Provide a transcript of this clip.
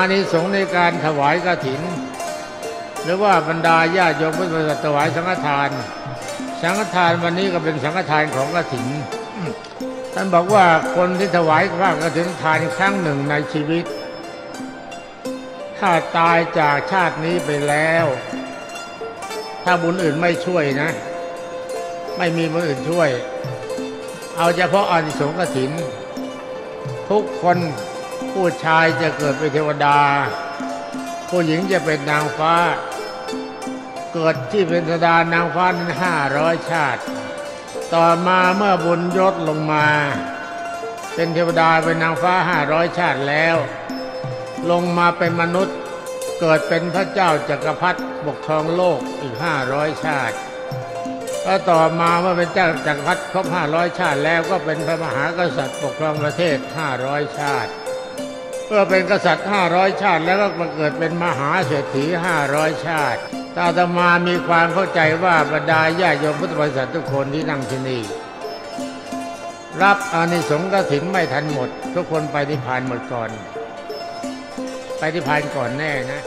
อานิสงส์ในการถวายกฐิน หรือว่าบรรดาญาโยมพุทธบริษัทถวายสังฆทาน สังฆทานวันนี้ก็เป็นสังฆทานของกฐินท่านบอกว่าคนที่ถวายผ้ากฐินทานครั้งหนึ่งในชีวิต ถ้าตายจากชาตินี้ไปแล้ว ถ้าบุญอื่นไม่ช่วยนะ ไม่มีบุญอื่นช่วย เอาเฉพาะอานิสงส์กฐิน ทุกคน ผู้ชายจะเกิดเป็นเทวดา ผู้หญิงจะเป็นนางฟ้า เกิดที่เป็นเทวดานางฟ้านั้นห้าร้อยชาติ ต่อมาเมื่อบุญยศลงมา เป็นเทวดาเป็นนางฟ้าห้าร้อยชาติแล้ว ลงมาเป็นมนุษย์เกิดเป็นพระเจ้าจักรพรรดิปกครองโลกอีกห้าร้อยชาติแล้วต่อมาเมื่อเป็นเจ้าจักรพรรดิครบห้าร้อยชาติแล้วก็เป็นพระมหากษัตริย์ปกครองประเทศห้าร้อยชาติ เมื่อเป็นกษัตริย์ห้าร้อยชาติ แล้วก็มาเกิดเป็นมหาเศรษฐีห้าร้อยชาติตาตมามีความเข้าใจว่าบรรดาญาโยมพุทธบริษัททุกคนที่นั่งที่นี่รับอานิสงส์กถินไม่ทันหมด ทุกคนไปนิพพานหมดก่อน ไปนิพพานก่อนแน่นะ